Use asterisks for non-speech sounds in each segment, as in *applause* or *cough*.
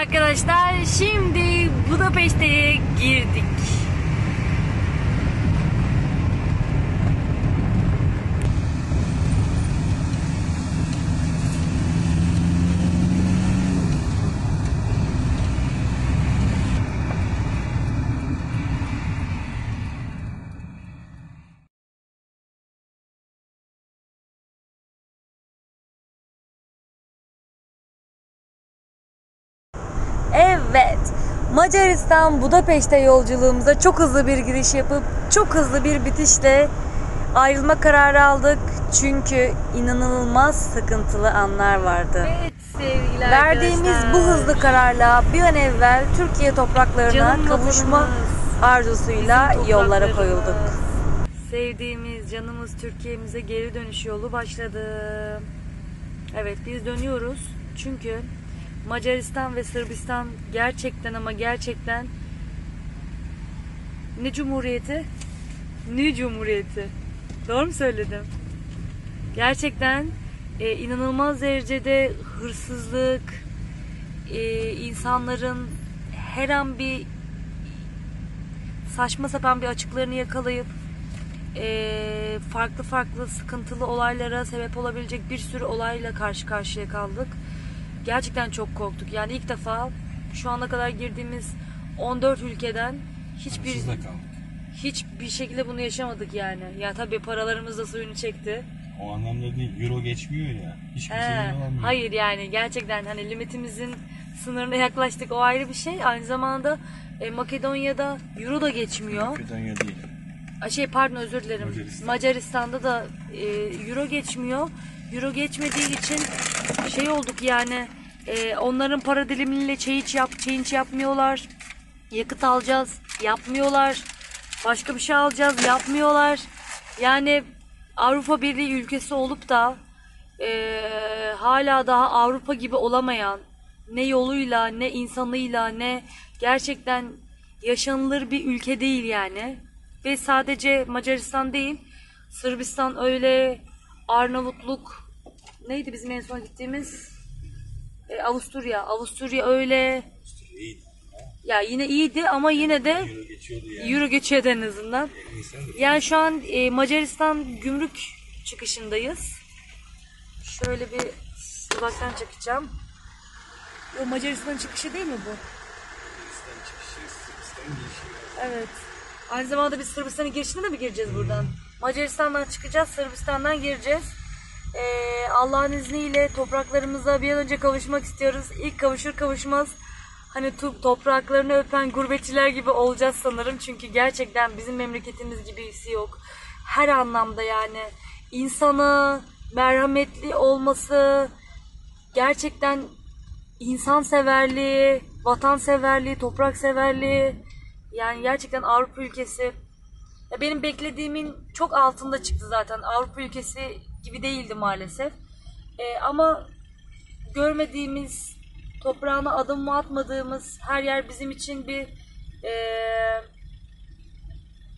arkadaşlar şimdi Budapeşte'ye girdik. Evet. Macaristan Budapeşte yolculuğumuza çok hızlı bir giriş yapıp çok hızlı bir bitişle ayrılma kararı aldık. Çünkü inanılmaz sıkıntılı anlar vardı. Evet sevgili Verdiğimiz arkadaşlar. bu hızlı kararla bir an evvel Türkiye topraklarına Canım kavuşma vatanımız, arzusuyla bizim yollara koyulduk. Sevdiğimiz canımız Türkiye'mize geri dönüş yolu başladı. Evet biz dönüyoruz. Çünkü Macaristan ve Sırbistan gerçekten ama gerçekten ne cumhuriyeti? Ne cumhuriyeti? Doğru mu söyledim? Gerçekten e, inanılmaz derecede hırsızlık, e, insanların her an bir saçma sapan bir açıklarını yakalayıp e, farklı farklı sıkıntılı olaylara sebep olabilecek bir sürü olayla karşı karşıya kaldık. Gerçekten çok korktuk. Yani ilk defa şu ana kadar girdiğimiz 14 ülkeden hiçbir kaldık. hiçbir şekilde bunu yaşamadık yani. Ya tabii paralarımız da suyunu çekti. O anlamda değil. Euro geçmiyor ya. Hiçbir şey He, hayır yani gerçekten hani limitimizin sınırına yaklaştık o ayrı bir şey. Aynı zamanda e, Makedonya'da euro da geçmiyor. Makedonya değil. Ay, Şey pardon özür dilerim. Macaristan. Macaristan'da da e, euro geçmiyor. Euro geçmediği için şey olduk yani e, onların para dilimiyle change yap change yapmıyorlar. Yakıt alacağız, yapmıyorlar. Başka bir şey alacağız, yapmıyorlar. Yani Avrupa Birliği ülkesi olup da e, hala daha Avrupa gibi olamayan ne yoluyla ne insanıyla ne gerçekten yaşanılır bir ülke değil yani. Ve sadece Macaristan değil Sırbistan öyle Arnavutluk neydi bizim en son gittiğimiz E, Avusturya Avusturya öyle İyi. ya yine iyiydi ama yine de Euro geçiyordu yani. Euro geçiyordu en azından. Nisan Yani şu an e, Macaristan gümrük çıkışındayız. Şöyle bir uzaktan çekeceğim. O Macaristan çıkışı değil mi bu? çıkışı, Sırbistan girişi. Evet. Aynı zamanda biz Sırbistan'ın girişine de mi gireceğiz buradan? Macaristan'dan çıkacağız, Sırbistan'dan gireceğiz. Ee, Allah'ın izniyle topraklarımıza bir an önce kavuşmak istiyoruz. İlk kavuşur kavuşmaz hani tu- topraklarını öpen gurbetçiler gibi olacağız sanırım. Çünkü gerçekten bizim memleketimiz gibisi yok. Her anlamda yani insanı, merhametli olması, gerçekten insanseverliği, vatanseverliği, toprakseverliği yani gerçekten Avrupa ülkesi ya benim beklediğimin çok altında çıktı zaten. Avrupa ülkesi gibi değildi maalesef. Ee, ama görmediğimiz, toprağına adım mı atmadığımız her yer bizim için bir ee,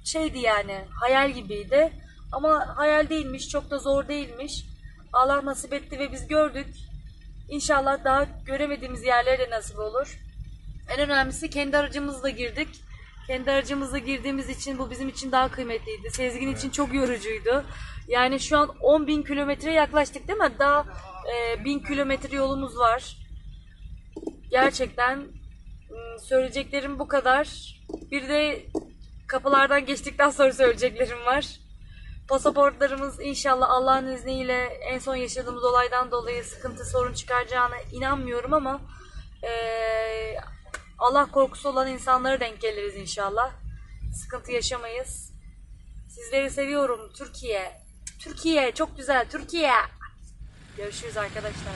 şeydi yani hayal gibiydi. Ama hayal değilmiş, çok da zor değilmiş. Allah nasip etti ve biz gördük. İnşallah daha göremediğimiz yerlere de nasip olur. En önemlisi kendi aracımızla girdik. Kendi aracımızla girdiğimiz için bu bizim için daha kıymetliydi. Sezgin için çok yorucuydu. Yani şu an 10 bin kilometreye yaklaştık değil mi? Daha e, 1000 kilometre yolumuz var. Gerçekten söyleyeceklerim bu kadar. Bir de kapılardan geçtikten sonra söyleyeceklerim var. Pasaportlarımız inşallah Allah'ın izniyle en son yaşadığımız olaydan dolayı sıkıntı sorun çıkaracağına inanmıyorum ama eee, Allah korkusu olan insanlara denk geliriz inşallah. Sıkıntı yaşamayız. Sizleri seviyorum Türkiye. Türkiye çok güzel Türkiye. Görüşürüz arkadaşlar.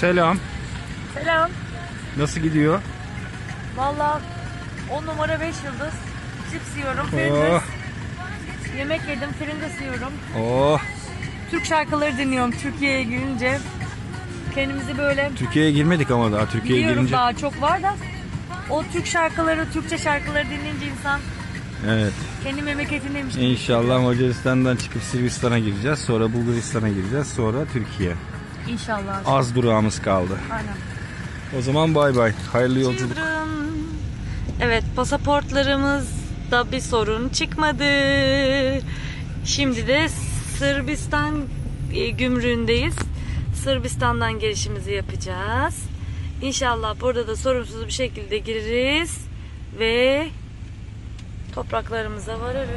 Selam. Selam. Nasıl gidiyor? Valla 10 numara 5 yıldız. Cips yiyorum, Oh. Yemek yedim, Pringles yiyorum. Oh. Türk şarkıları dinliyorum Türkiye'ye girince. Kendimizi böyle Türkiye'ye girmedik ama daha. Türkiye'ye biliyorum girince daha çok var da o Türk şarkıları, Türkçe şarkıları dinleyince insan Evet. Kendi memleketindeymiş gibi. İnşallah Macaristan'dan çıkıp Sırbistan'a gireceğiz. Sonra Bulgaristan'a gireceğiz. Sonra Türkiye. İnşallah. Az durağımız kaldı. Aynen. O zaman bay bay. Hayırlı yolculuk. Evet pasaportlarımızda bir sorun çıkmadı. Şimdi de Sırbistan e, gümrüğündeyiz. Sırbistan'dan girişimizi yapacağız. İnşallah burada da sorunsuz bir şekilde gireriz ve topraklarımıza varırız.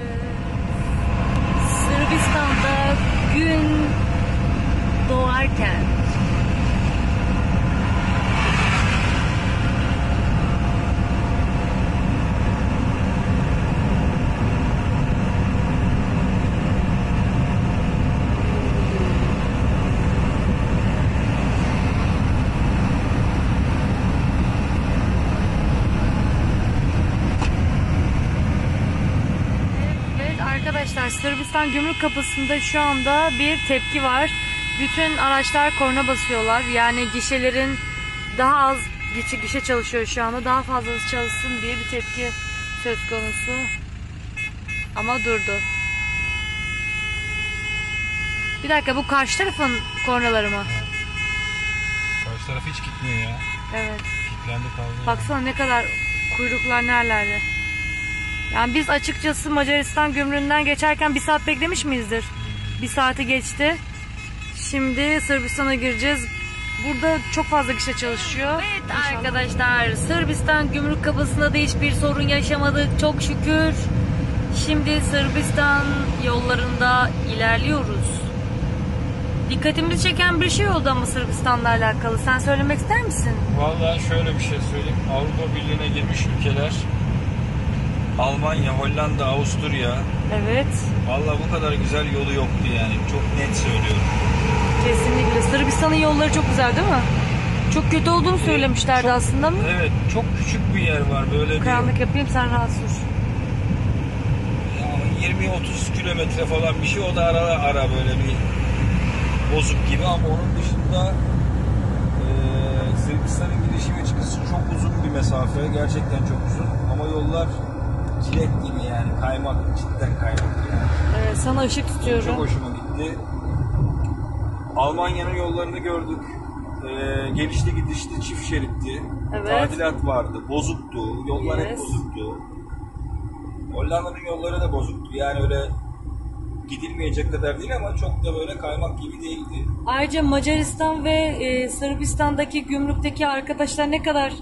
Sırbistan'da gün doğarken Evet arkadaşlar Sırbistan gümrük kapısında şu anda bir tepki var. Bütün araçlar korna basıyorlar. Yani gişelerin daha az gişe, gişe çalışıyor şu anda. Daha fazlası çalışsın diye bir tepki söz konusu. Ama durdu. Bir dakika bu karşı tarafın kornaları mı? Karşı taraf hiç gitmiyor ya. Evet. Kilitlendi kaldı. Baksana ne kadar kuyruklar nerelerde. Yani biz açıkçası Macaristan gümrüğünden geçerken bir saat beklemiş miyizdir? Bir saati geçti. Şimdi Sırbistan'a gireceğiz. Burada çok fazla kişi çalışıyor. Evet arkadaşlar Sırbistan gümrük kapısında da hiçbir sorun yaşamadık çok şükür. Şimdi Sırbistan yollarında ilerliyoruz. Dikkatimizi çeken bir şey oldu ama Sırbistan'la alakalı. Sen söylemek ister misin? Vallahi şöyle bir şey söyleyeyim. Avrupa Birliği'ne girmiş ülkeler Almanya, Hollanda, Avusturya Evet. Vallahi bu kadar güzel yolu yoktu yani. Çok net söylüyorum. Kesinlikle. Sırbistan'ın yolları çok güzel değil mi? Çok kötü olduğunu söylemişlerdi aslında ama. Evet çok küçük bir yer var böyle bir Karanlık yapayım sen rahat sür. ya 20-30 kilometre falan bir şey o da ara ara böyle bir bozuk gibi ama onun dışında eee Sırbistan'ın girişi ve çıkışı çok uzun bir mesafe gerçekten çok uzun ama yollar çilek gibi yani kaymak cidden kaymak yani. Evet, sana ışık tutuyorum. Çok hoşuma gitti. Almanya'nın yollarını gördük. Ee, gelişli gidişli çift şeritti. Evet. Tadilat vardı. Bozuktu. Yollar hep Yes. bozuktu. Hollanda'nın yolları da bozuktu. Yani öyle gidilmeyecek kadar değil ama çok da böyle kaymak gibi değildi. Ayrıca Macaristan ve e, Sırbistan'daki gümrükteki arkadaşlar ne kadar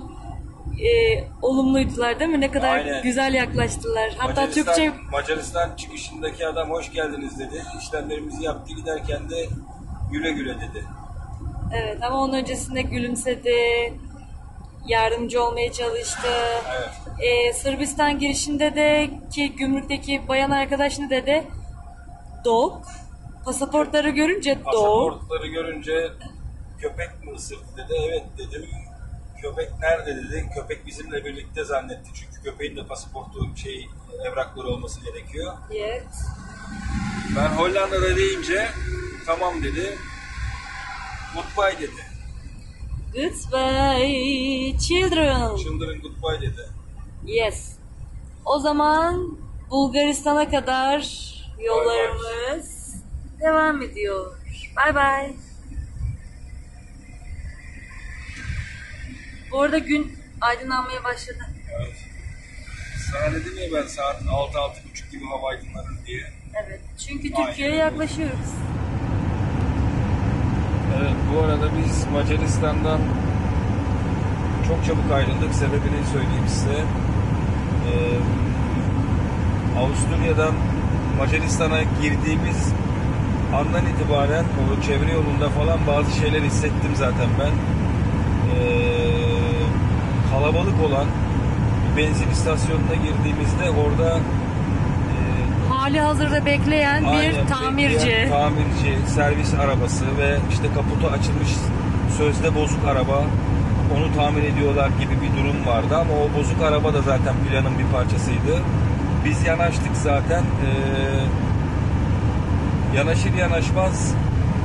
e, olumluydular değil mi? Ne kadar Aynen. güzel yaklaştılar. Hatta Macaristan, Türkçe Macaristan çıkışındaki adam hoş geldiniz dedi. İşlemlerimizi yaptı giderken de güle güle dedi. evet ama onun öncesinde gülümsedi. Yardımcı olmaya çalıştı. Evet. E, Sırbistan girişinde de ki gümrükteki bayan arkadaş ne dedi? Dog. Pasaportları görünce dog. Pasaportları görünce köpek mi ısırdı dedi. Evet dedim. Köpek nerede dedi. Köpek bizimle birlikte zannetti. Çünkü köpeğin de pasaportu şey evrakları olması gerekiyor. Yes. Ben Hollanda'da deyince tamam dedi. Goodbye dedi. Goodbye children. Children goodbye dedi. Yes. O zaman Bulgaristan'a kadar yollarımız devam ediyor. Bay bay. Bu arada gün aydınlanmaya başladı. Evet. Sana dedim ya ben saat 6-6.30 gibi hava aydınlanır diye. Evet. Çünkü Türkiye'ye yaklaşıyoruz. Evet bu arada biz Macaristan'dan çok çabuk ayrıldık. Sebebini söyleyeyim size. Ee, Avusturya'dan Macaristan'a girdiğimiz andan itibaren o çevre yolunda falan bazı şeyler hissettim zaten ben. Ee, kalabalık olan bir benzin istasyonuna girdiğimizde orada e, Hali hazırda bekleyen Aynen, bir tamirci. bekleyen tamirci, servis arabası ve işte kaputu açılmış sözde bozuk araba onu tamir ediyorlar gibi bir durum vardı ama o bozuk araba da zaten planın bir parçasıydı. Biz yanaştık zaten. Ee, yanaşır yanaşmaz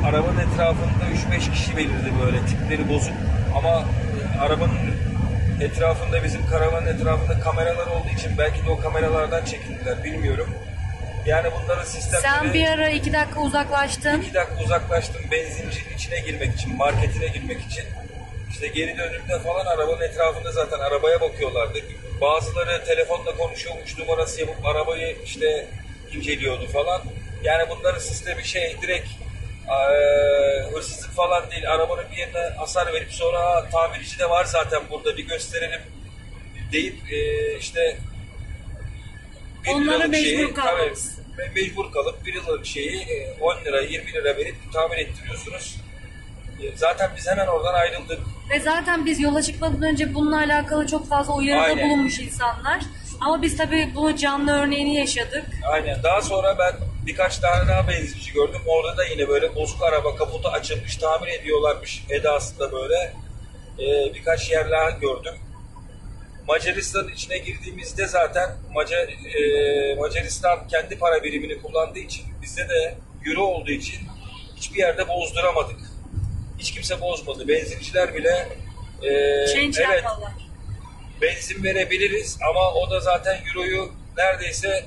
arabanın etrafında 3-5 kişi belirdi böyle tipleri bozuk ama arabanın etrafında bizim karavanın etrafında kameralar olduğu için belki de o kameralardan çekildiler bilmiyorum. Yani bunların sistemleri... Sen bir ara iki dakika uzaklaştın. İki dakika uzaklaştım benzincinin içine girmek için, marketine girmek için. İşte geri döndüğümde falan arabanın etrafında zaten arabaya bakıyorlardı. Bazıları telefonla konuşuyormuş, numarası yapıp arabayı işte inceliyordu falan. Yani bunların sistemi şey direkt eee, hırsızlık falan değil. Arabanın bir yerine hasar verip sonra "Aa, tamirci de var zaten burada bir gösterelim deyip eee, işte bir Onlara mecbur şeyi, tabii, me- mecbur kalıp bir yıllık şeyi e, 10 lira 20 lira verip tamir ettiriyorsunuz. E, Zaten biz hemen oradan ayrıldık. Ve zaten biz yola çıkmadan önce bununla alakalı çok fazla uyarıda Aynen. bulunmuş insanlar. Ama biz tabii bu canlı örneğini yaşadık. Aynen. Daha sonra ben birkaç tane daha benzinci gördüm. Orada da yine böyle bozuk araba kaputu açılmış tamir ediyorlarmış edasında böyle. E, birkaç yerler gördüm. Macaristan'ın içine girdiğimizde zaten Macar, e, Macaristan kendi para birimini kullandığı için bizde de euro olduğu için hiçbir yerde bozduramadık. Hiç kimse bozmadı. Benzinciler bile e, Change evet yapmalar. benzin verebiliriz ama o da zaten euroyu neredeyse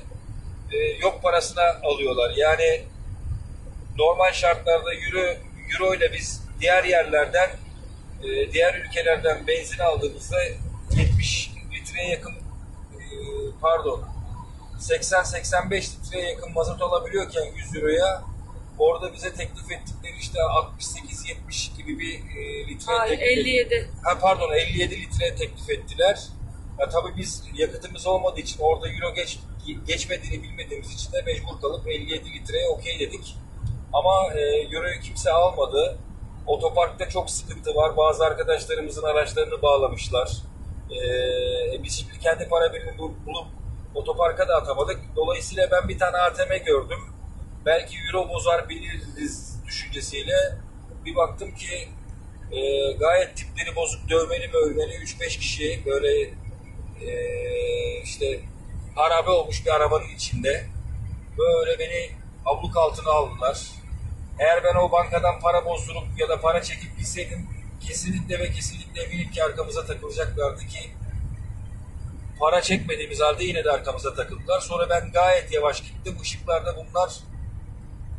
e, yok parasına alıyorlar. Yani normal şartlarda euro, euro ile biz diğer yerlerden e, diğer ülkelerden benzin aldığımızda 70 litreye yakın e, pardon 80-85 litreye yakın mazot alabiliyorken 100 euroya orada bize teklif ettikleri işte 68-70 gibi bir e, litre Hayır, teklif 57. Ha pardon 57 litre teklif ettiler. Ya tabii biz yakıtımız olmadığı için orada euro geç, geçmediğini bilmediğimiz için de mecbur kalıp 57 litreye okey dedik. Ama e, euroyu kimse almadı. Otoparkta çok sıkıntı var. Bazı arkadaşlarımızın araçlarını bağlamışlar. E, biz şimdi kendi para birini bul- bulup otoparka da atamadık. Dolayısıyla ben bir tane ATM gördüm. Belki euro bozar biliriz düşüncesiyle. Bir baktım ki e, gayet tipleri bozuk, dövmeli mövmeli 3-5 kişi böyle e, işte harabe olmuş bir arabanın içinde. Böyle beni abluk altına aldılar. Eğer ben o bankadan para bozdurup ya da para çekip gitseydim kesinlikle ve kesinlikle eminim ki arkamıza takılacaklardı ki para çekmediğimiz halde yine de arkamıza takıldılar. Sonra ben gayet yavaş gittim. Işıklarda bunlar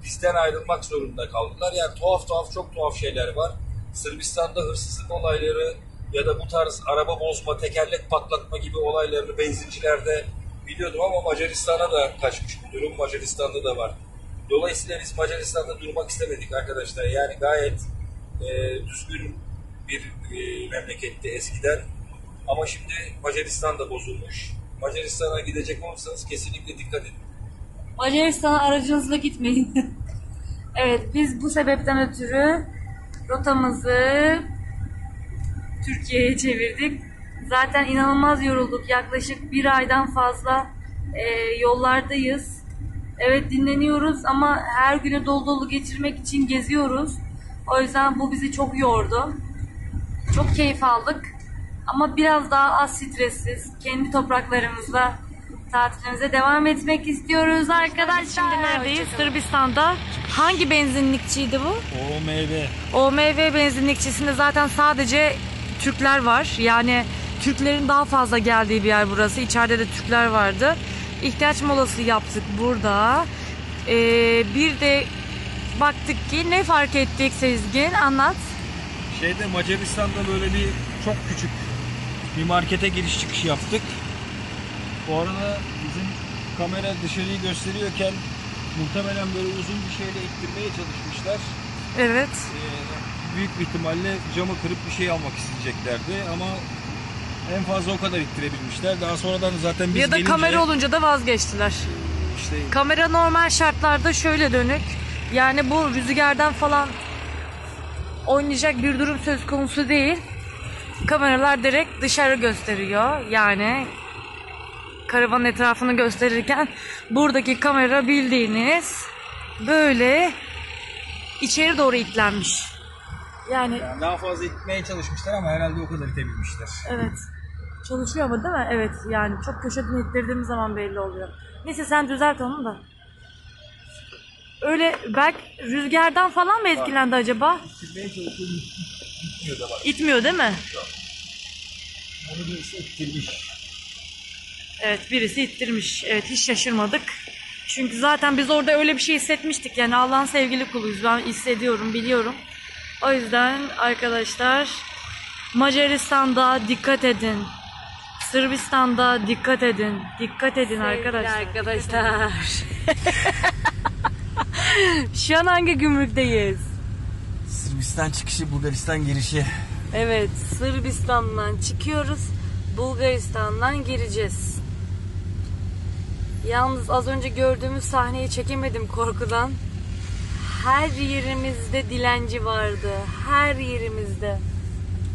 bizden ayrılmak zorunda kaldılar. Yani tuhaf tuhaf çok tuhaf şeyler var. Sırbistan'da hırsızlık olayları ya da bu tarz araba bozma, tekerlek patlatma gibi olaylarını benzincilerde biliyordum ama Macaristan'a da kaçmış bu durum. Macaristan'da da var. Dolayısıyla biz Macaristan'da durmak istemedik arkadaşlar. Yani gayet e, düzgün bir e, memleketti eskiden. Ama şimdi Macaristan da bozulmuş. Macaristan'a gidecek olursanız kesinlikle dikkat edin. Macaristan'a aracınızla gitmeyin. *laughs* evet biz bu sebepten ötürü rotamızı Türkiye'ye çevirdik. Zaten inanılmaz yorulduk. Yaklaşık bir aydan fazla e, yollardayız. Evet dinleniyoruz ama her günü dolu dolu geçirmek için geziyoruz. O yüzden bu bizi çok yordu. Çok keyif aldık. Ama biraz daha az stressiz, kendi topraklarımızda tatilimize devam etmek istiyoruz arkadaşlar. Şimdi neredeyiz? Sırbistan'da. Hangi benzinlikçiydi bu? OMV. OMV benzinlikçisinde zaten sadece Türkler var. Yani Türklerin daha fazla geldiği bir yer burası. İçeride de Türkler vardı. İhtiyaç molası yaptık burada. Ee, bir de baktık ki ne fark ettik Sezgin? Anlat. Şeyde Macaristan'da böyle bir çok küçük bir markete giriş çıkış yaptık. Bu arada bizim kamera dışarıyı gösteriyorken muhtemelen böyle uzun bir şeyle ittirmeye çalışmışlar. Evet. Ee, büyük bir ihtimalle camı kırıp bir şey almak isteyeceklerdi ama en fazla o kadar ittirebilmişler. Daha sonradan zaten biz ya da gelince kamera olunca da vazgeçtiler. işte Kamera normal şartlarda şöyle dönük. Yani bu rüzgardan falan oynayacak bir durum söz konusu değil. Kameralar direkt dışarı gösteriyor. Yani karavanın etrafını gösterirken buradaki kamera bildiğiniz böyle içeri doğru itlenmiş. Yani yani daha fazla itmeye çalışmışlar ama herhalde o kadar itebilmişler. evet. Çalışıyor ama değil mi? Evet yani çok köşeden ittirdiğimiz zaman belli oluyor. Neyse sen düzelt onu da. Öyle belki rüzgardan falan mı etkilendi acaba? İttirmeye çalışıyor gitmiyor da bak. İtmiyor değil mi? Onu birisi ittirmiş. Evet birisi ittirmiş. Evet hiç şaşırmadık. Çünkü zaten biz orada öyle bir şey hissetmiştik. Yani Allah'ın sevgili kuluyuz. Ben hissediyorum, biliyorum. O yüzden arkadaşlar Macaristan'da dikkat edin. Sırbistan'da dikkat edin. Dikkat edin arkadaşlar. arkadaşlar. *laughs* Şu an hangi gümrükteyiz? Sırbistan çıkışı, Bulgaristan girişi. Evet, Sırbistan'dan çıkıyoruz. Bulgaristan'dan gireceğiz. Yalnız az önce gördüğümüz sahneyi çekemedim korkudan. Her yerimizde dilenci vardı. Her yerimizde.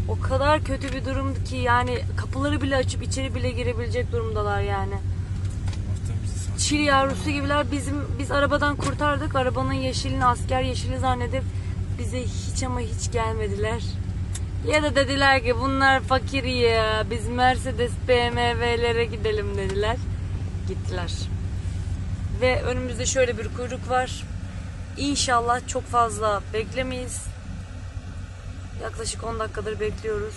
O kadar kötü bir durumdu ki yani kapıları bile açıp içeri bile girebilecek durumdalar yani. Çil yavrusu gibiler bizim biz arabadan kurtardık. Arabanın yeşilini asker yeşili zannedip bize hiç ama hiç gelmediler. Ya da dediler ki bunlar fakir ya biz Mercedes BMW'lere gidelim dediler. Gittiler. Ve önümüzde şöyle bir kuyruk var. İnşallah çok fazla beklemeyiz. Yaklaşık 10 dakikadır bekliyoruz.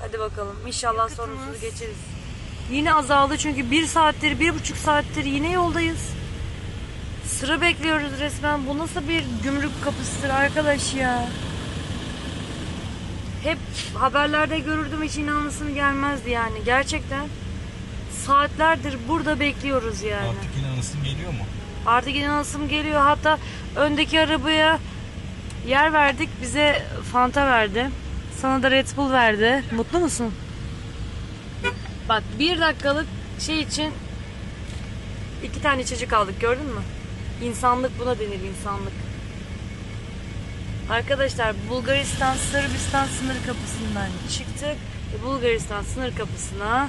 Hadi bakalım. İnşallah sorunsuz geçeriz. Yine azaldı çünkü bir saattir, bir buçuk saattir yine yoldayız. Sıra bekliyoruz resmen. Bu nasıl bir gümrük kapısıdır arkadaş ya? Hep haberlerde görürdüm hiç inanılsın gelmezdi yani. Gerçekten saatlerdir burada bekliyoruz yani. Artık inanasın geliyor mu? Artık inanasım geliyor. Hatta öndeki arabaya yer verdik. Bize Fanta verdi. Sana da Red Bull verdi. Mutlu musun? Bak bir dakikalık şey için iki tane içecek aldık gördün mü? İnsanlık buna denir insanlık. Arkadaşlar Bulgaristan Sırbistan sınır kapısından çıktık. Bulgaristan sınır kapısına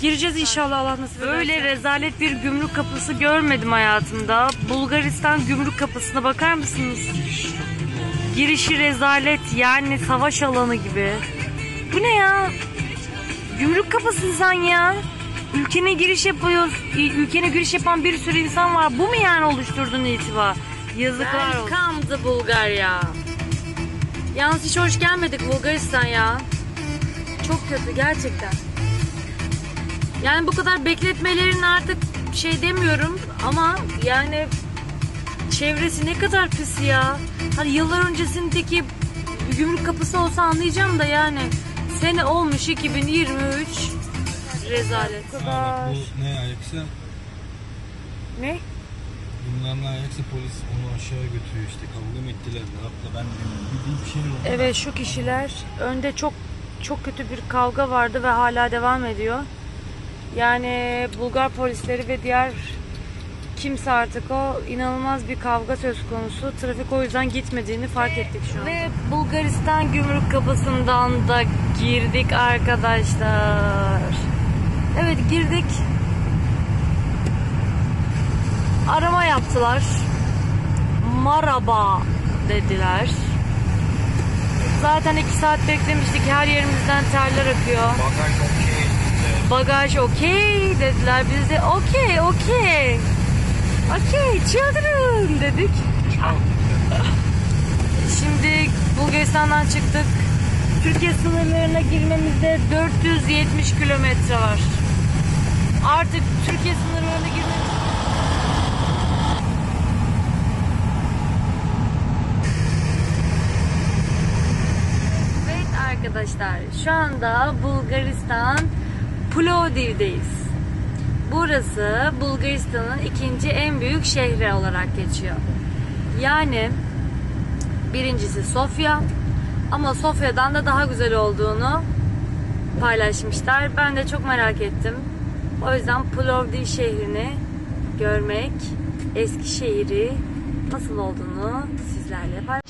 Gireceğiz inşallah Allah nasip ederse. Böyle rezalet bir gümrük kapısı görmedim hayatımda. Bulgaristan gümrük kapısına bakar mısınız? Girişi rezalet yani savaş alanı gibi. Bu ne ya? Gümrük kapısı sen ya. Ülkene giriş yapıyoruz. Ülkene giriş yapan bir sürü insan var. Bu mu yani oluşturduğun itibar? Yazıklar olsun. Welcome to Bulgarya. Yalnız hiç hoş gelmedik Bulgaristan ya. Çok kötü gerçekten. Yani bu kadar bekletmelerin artık şey demiyorum ama yani çevresi ne kadar pis ya. Hani yıllar öncesindeki gümrük kapısı olsa anlayacağım da yani sene olmuş 2023 rezalet. Ha, bak bu ne ayaksa Ne? bunlar ne ayaksa polis onu aşağı götürüyor işte kavga mı ettiler ne yaptı ben bildiğim bir şey oldu. Evet şu kişiler önde çok çok kötü bir kavga vardı ve hala devam ediyor. Yani Bulgar polisleri ve diğer kimse artık o inanılmaz bir kavga söz konusu. Trafik o yüzden gitmediğini fark ettik şu an. Ve Bulgaristan gümrük kapısından da girdik arkadaşlar. Evet girdik. Arama yaptılar. Maraba dediler. Zaten iki saat beklemiştik. Her yerimizden terler akıyor. Bagaj okey. Bagaj okey dediler. Biz de okey okey. Okey children dedik. Şimdi Bulgaristan'dan çıktık. Türkiye sınırlarına girmemizde 470 kilometre var. Artık Türkiye sınırlarına girmemiz Evet arkadaşlar şu anda Bulgaristan Plovdiv'deyiz. Burası Bulgaristan'ın ikinci en büyük şehri olarak geçiyor. Yani birincisi Sofya ama Sofya'dan da daha güzel olduğunu paylaşmışlar. Ben de çok merak ettim. O yüzden Plovdiv şehrini görmek, eski şehri nasıl olduğunu sizlerle paylaşmak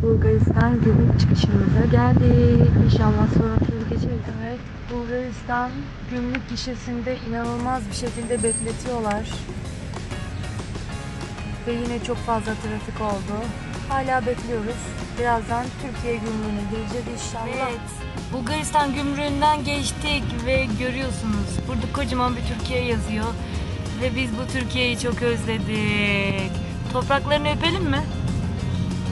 Bulgaristan gümrük çıkışımıza geldik. İnşallah sorunsuz geçeriz. Evet, Bulgaristan gümrük gişesinde inanılmaz bir şekilde bekletiyorlar. Ve yine çok fazla trafik oldu. Hala bekliyoruz. Birazdan Türkiye gümrüğüne gireceğiz inşallah. Evet. Bulgaristan gümrüğünden geçtik ve görüyorsunuz burada kocaman bir Türkiye yazıyor. Ve biz bu Türkiye'yi çok özledik. Topraklarını öpelim mi?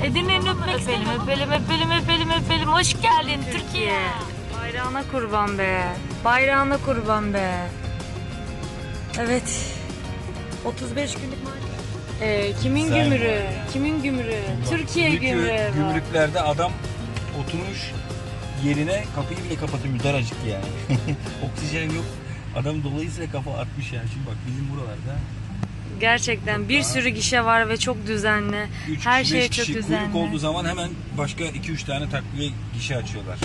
Edirne'nin öpmek öpelim, öpelim, öpelim, öpelim, öpelim. Hoş geldin Türkiye. Bayrağına kurban be. Bayrağına kurban be. Evet. 35 günlük maaş. Ee, kimin var ya. Kimin gümrüğü? Türkiye var. Gümrüklerde adam oturmuş yerine kapıyı bile kapatıyor daracık yani. *laughs* Oksijen yok. Adam dolayısıyla kafa atmış yani. Şimdi bak bizim buralarda Gerçekten bir sürü gişe var ve çok düzenli. 3 Her şey 5 çok kişi düzenli. kuyruk olduğu zaman hemen başka 2-3 tane takviye gişe açıyorlar.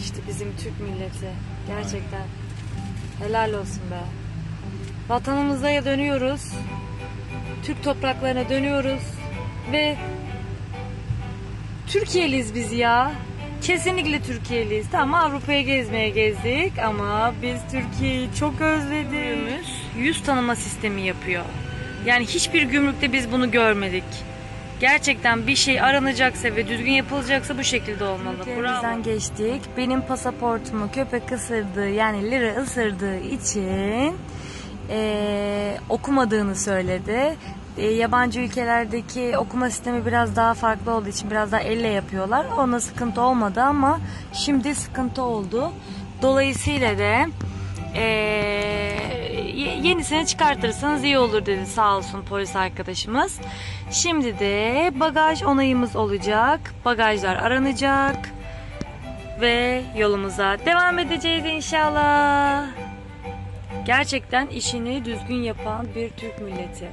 İşte bizim Türk milleti. Gerçekten. Helal olsun be. Vatanımıza dönüyoruz. Türk topraklarına dönüyoruz. Ve Türkiye'liyiz biz ya. Kesinlikle Türkiye'liyiz. Tamam Avrupa'ya gezmeye gezdik ama biz Türkiye'yi çok özledik. Yüz tanıma sistemi yapıyor. Yani hiçbir gümrükte biz bunu görmedik. Gerçekten bir şey aranacaksa ve düzgün yapılacaksa bu şekilde olmalı. Ülkemizden geçtik. Benim pasaportumu köpek ısırdığı yani lira ısırdığı için eee, okumadığını söyledi. Eee, yabancı ülkelerdeki okuma sistemi biraz daha farklı olduğu için biraz daha elle yapıyorlar. Ona sıkıntı olmadı ama şimdi sıkıntı oldu. Dolayısıyla da ye- yenisini çıkartırsanız iyi olur dedi sağ olsun polis arkadaşımız. Şimdi de bagaj onayımız olacak. Bagajlar aranacak. Ve yolumuza devam edeceğiz inşallah. Gerçekten işini düzgün yapan bir Türk milleti.